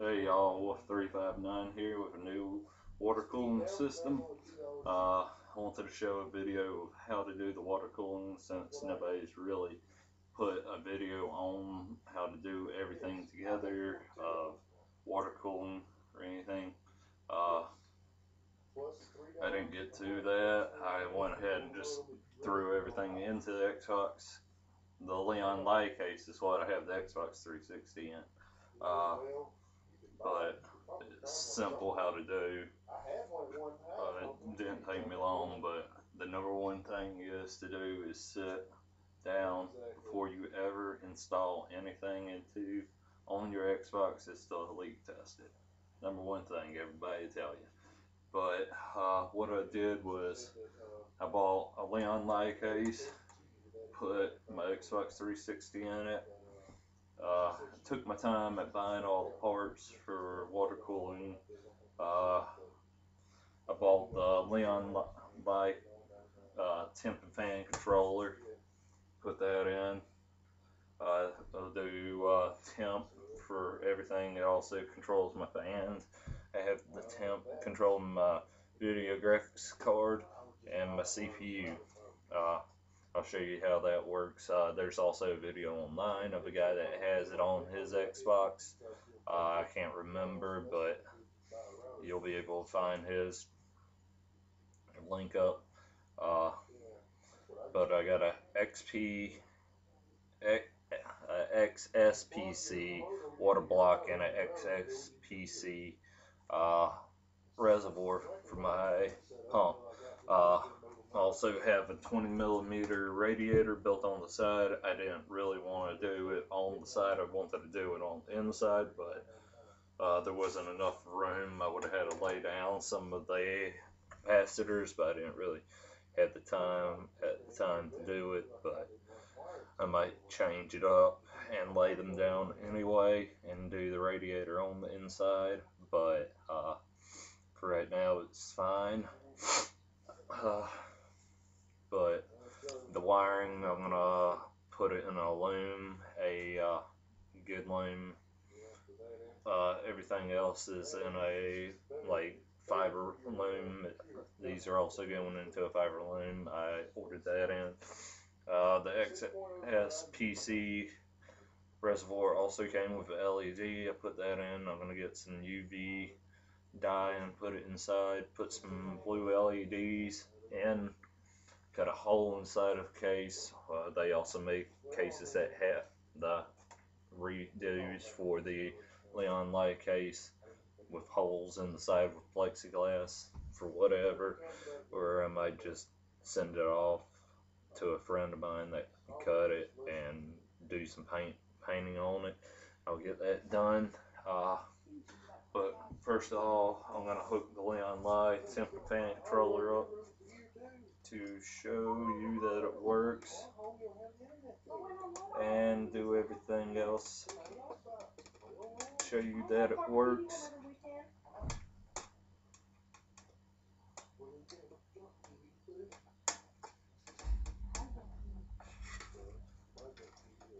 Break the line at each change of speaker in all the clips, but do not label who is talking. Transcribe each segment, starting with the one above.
Hey y'all, Wolf359 here with a new water cooling system. Uh, I wanted to show a video of how to do the water cooling since nobody's really put a video on how to do everything together of water cooling or anything. Uh, I didn't get to that. I went ahead and just threw everything into the Xbox. The Leon Light case is what I have the Xbox 360 in. But it's simple how to do. It didn't take me long, but the number one thing is to do is sit down before you ever install anything into on your Xbox is to leak test it. Number one thing everybody tell you. But uh, what I did was I bought a Leon Light case, put my Xbox 360 in it, uh, took my time at buying all the parts for water cooling. Uh, I bought the Leon Light uh, temp and fan controller, put that in. Uh, I'll do uh, temp for everything. It also controls my fans. I have the temp controlling my video graphics card and my CPU. Uh, I'll show you how that works. Uh, there's also a video online of a guy that has it on his Xbox. Uh, I can't remember, but you'll be able to find his link up. Uh, but I got a XP, XSPC water block and a XSPC uh, reservoir for my pump. Also have a 20 millimeter radiator built on the side. I didn't really want to do it on the side. I wanted to do it on the inside, but uh, there wasn't enough room. I would have had to lay down some of the capacitors, but I didn't really have the time at the time to do it. But I might change it up and lay them down anyway and do the radiator on the inside. But uh, for right now, it's fine. Uh, but the wiring I'm gonna put it in a loom, a uh, good loom. Uh, everything else is in a like fiber loom. These are also going into a fiber loom. I ordered that in. Uh, the XSPC reservoir also came with an LED. I put that in. I'm gonna get some UV dye and put it inside. Put some blue LEDs in got a hole inside of case. Uh, they also make cases that have the redos for the Leon Light case with holes in the side with plexiglass for whatever, or I might just send it off to a friend of mine that cut it and do some paint painting on it. I'll get that done. Uh, but first of all, I'm gonna hook the Leon Light simple fan controller up to show you that it works and do everything else. Show you that it works.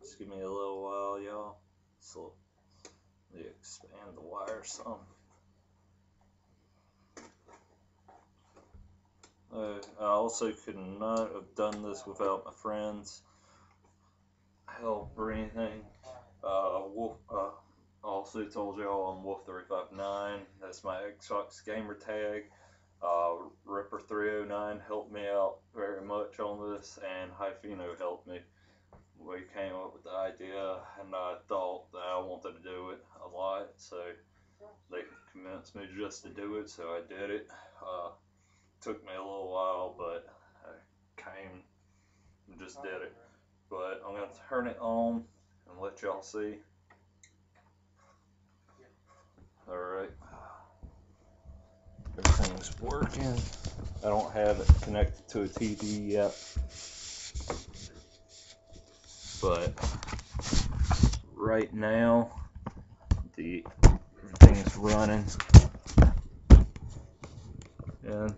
Just give me a little while y'all. So expand the wire some I also could not have done this without my friends' help or anything. Uh, Wolf, uh, also told y'all I'm Wolf359. That's my Xbox gamer tag. Uh, Ripper309 helped me out very much on this, and Hypheno helped me. We came up with the idea, and I thought that I wanted to do it a lot, so they convinced me just to do it, so I did it. Uh, took me a little while, but I came and just did it. But I'm going to turn it on and let y'all see. Alright. Everything's working. I don't have it connected to a TV yet. But right now, the everything's running. And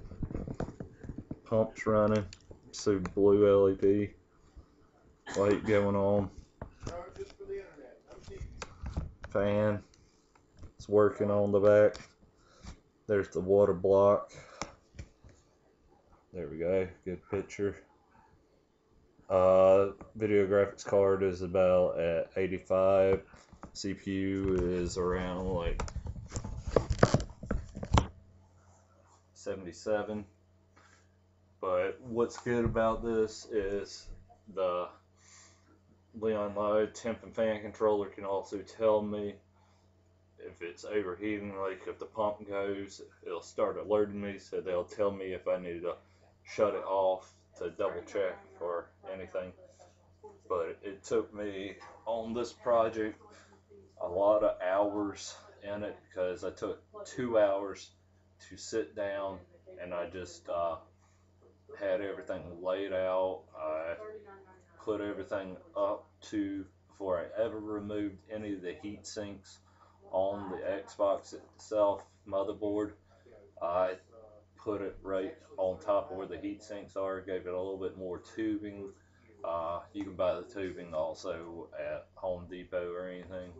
pump's running. So blue LED light going on. Fan. It's working on the back. There's the water block. There we go. Good picture. Uh, video graphics card is about at 85. CPU is around like 77. But what's good about this is the Leon Live temp and fan controller can also tell me if it's overheating, like if the pump goes, it'll start alerting me, so they'll tell me if I need to shut it off to double check or anything. But it took me on this project a lot of hours in it because I took two hours to sit down and I just uh, had everything laid out. I put everything up to before I ever removed any of the heat sinks on the Xbox itself motherboard. I put it right on top of where the heat sinks are, gave it a little bit more tubing. Uh, you can buy the tubing also at Home Depot or anything,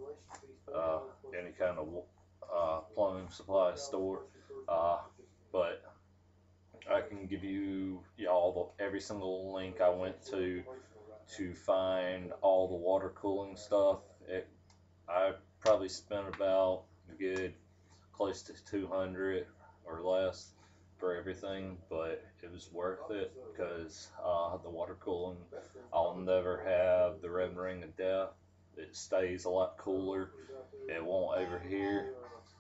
uh, any kind of uh, plumbing supply store. Uh, but I can give you y'all the, every single link I went to to find all the water cooling stuff. It, I probably spent about a good close to 200 or less for everything, but it was worth it because uh, the water cooling, I'll never have the red ring of death. It stays a lot cooler. It won't overheat,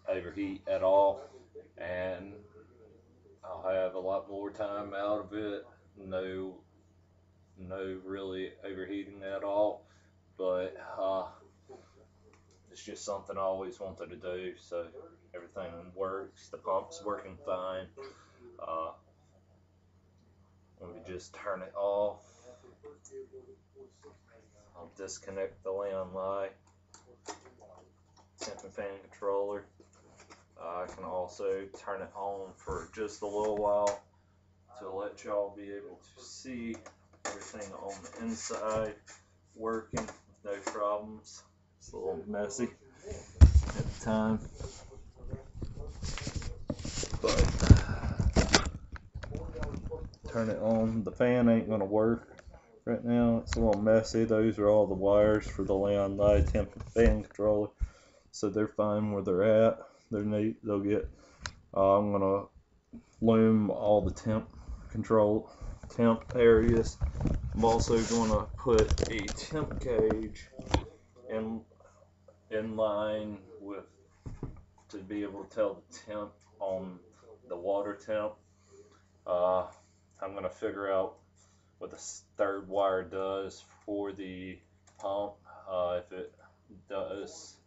overheat at all, and I'll have a lot more time out of it. No, no really overheating at all, but uh, it's just something I always wanted to do. So everything works. The pump's working fine. Uh, let me just turn it off. I'll disconnect the Leon temp and fan controller. I can also turn it on for just a little while to let y'all be able to see everything on the inside working no problems. It's a little messy at the time. But turn it on. The fan ain't gonna work right now. It's a little messy. Those are all the wires for the Leon Live temp fan controller. So they're fine where they're at. They're neat. They'll get uh, I'm gonna loom all the temp control temp areas. I'm also to put a temp gauge in in line with to be able to tell the temp on the water temp. Uh, I'm to figure out what the third wire does for the pump. Uh, if it does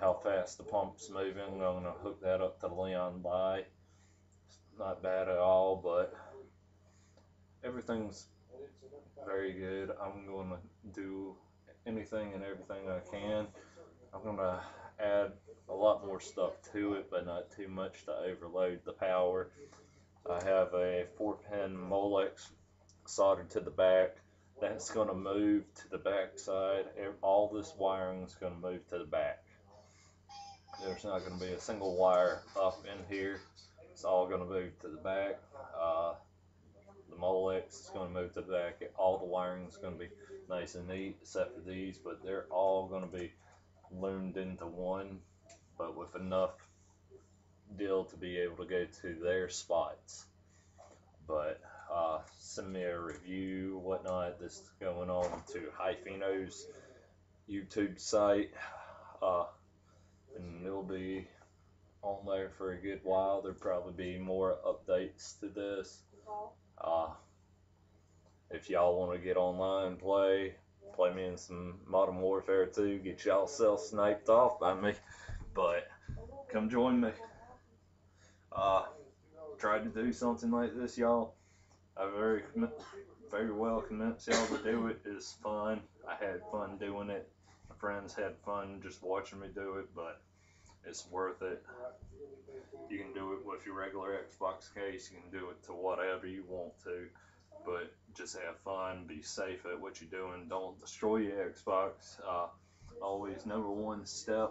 how fast the pump's moving, I'm going to hook that up to the Leon Live. Not bad at all, but everything's very good. I'm going to do anything and everything I can. I'm going to add a lot more stuff to it, but not too much to overload the power. I have a 4-pin Molex soldered to the back. That's going to move to the back side. All this wiring is going to move to the back. There's not going to be a single wire up in here. It's all going to move to the back. Uh, the Molex is going to move to the back. All the wiring is going to be nice and neat except for these, but they're all going to be loomed into one, but with enough deal to be able to go to their spots. But uh, send me a review, whatnot. This is going on to Hypheno's YouTube site, uh, and it'll be on there for a good while. There'll probably be more updates to this. Uh, if y'all want to get online and play, play me in some Modern Warfare 2, get y'all self sniped off by me. But come join me. Uh, tried to do something like this, y'all. I very, very well convinced y'all to do it. It's fun. I had fun doing it. My friends had fun just watching me do it, but it's worth it. You can do it with your regular Xbox case. You can do it to whatever you want to, but just have fun. Be safe at what you're doing. Don't destroy your Xbox. Uh, always number one step